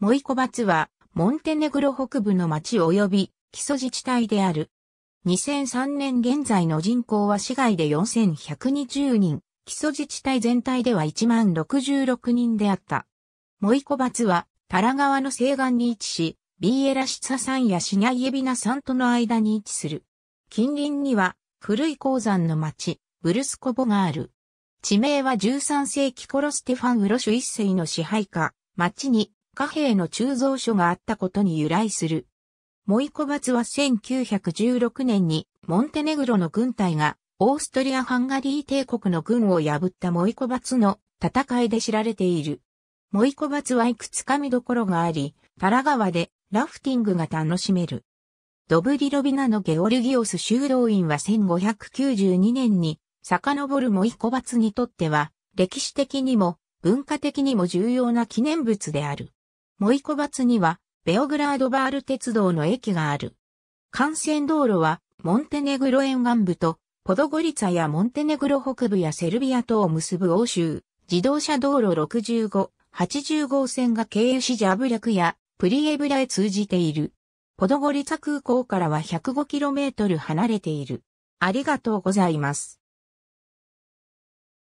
モイコバツは、モンテネグロ北部の町及び基礎自治体である。2003年現在の人口は市外で4120人、基礎自治体全体では1万66人であった。モイコバツは、タラ川の西岸に位置し、ビーエラシツァ山やシニャイエビナ山との間に位置する。近隣には、古い鉱山の町、ブルスコボがある。地名は13世紀頃ステファン・ウロシュ一世の支配下、町に貨幣の鋳造所があったことに由来する。モイコバツは1916年にモンテネグロの軍隊がオーストリア・ハンガリー帝国の軍を破ったモイコバツの戦いで知られている。モイコバツはいくつか見どころがあり、タラ川でラフティングが楽しめる。ドブリロビナのゲオルギオス修道院は1592年に遡るモイコバツにとっては歴史的にも文化的にも重要な記念物である。モイコバツには、ベオグラードバール鉄道の駅がある。幹線道路は、モンテネグロ沿岸部と、ポドゴリツァやモンテネグロ北部やセルビアとを結ぶ欧州、自動車道路65、80号線が経由しジャブ略やプリエブラへ通じている。ポドゴリツァ空港からは 105km 離れている。ありがとうございます。